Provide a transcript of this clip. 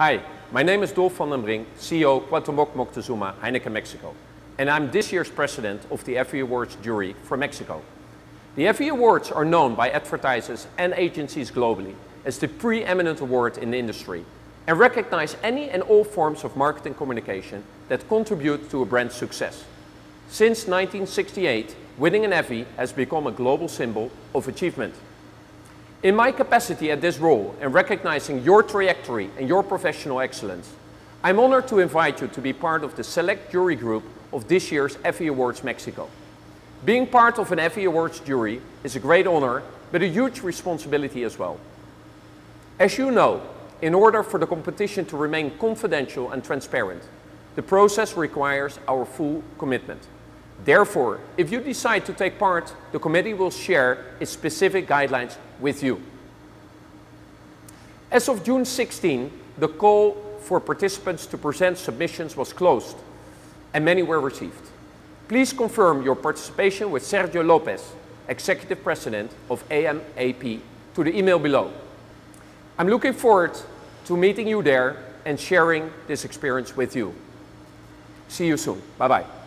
Hi, my name is Dolf van den Brink, CEO Cuauhtémoc Moctezuma, Heineken Mexico, and I'm this year's president of the Effie Awards jury for Mexico. The Effie Awards are known by advertisers and agencies globally as the preeminent award in the industry and recognize any and all forms of marketing communication that contribute to a brand's success. Since 1968, winning an Effie has become a global symbol of achievement. In my capacity at this role and recognizing your trajectory and your professional excellence, I'm honored to invite you to be part of the select jury group of this year's Effie Awards Mexico. Being part of an Effie Awards jury is a great honor, but a huge responsibility as well. As you know, in order for the competition to remain confidential and transparent, the process requires our full commitment. Therefore, if you decide to take part, the committee will share its specific guidelines with you. As of June 16, the call for participants to present submissions was closed and many were received. Please confirm your participation with Sergio Lopez, Executive President of AMAP, to the email below. I'm looking forward to meeting you there and sharing this experience with you. See you soon. Bye-bye.